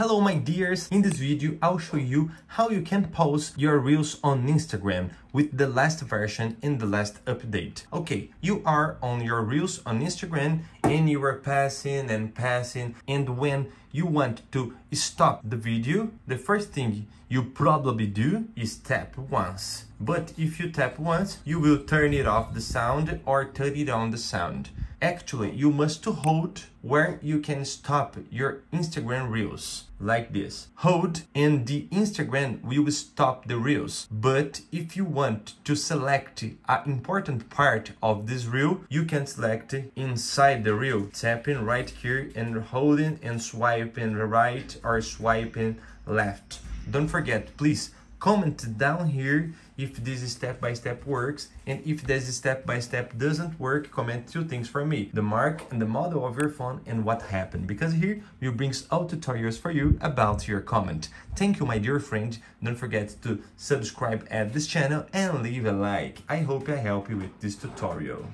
Hello my dears, in this video I'll show you how you can post your reels on Instagram with the last version in the last update. Okay, you are on your reels on Instagram and you are passing and passing and when you want to stop the video, the first thing you probably do is tap once. But if you tap once, you will turn it off the sound or turn it on the sound. Actually, you must hold where you can stop your Instagram Reels, like this. Hold and the Instagram will stop the Reels. But if you want to select an important part of this Reel, you can select inside the Reel, tapping right here and holding and swiping right or swiping left. Don't forget, please comment down here if this step-by-step -step works and if this step-by-step -step doesn't work comment two things for me the mark and the model of your phone and what happened. Because here we brings all tutorials for you about your comment. Thank you my dear friend. Don't forget to subscribe at this channel and leave a like. I hope i help you with this tutorial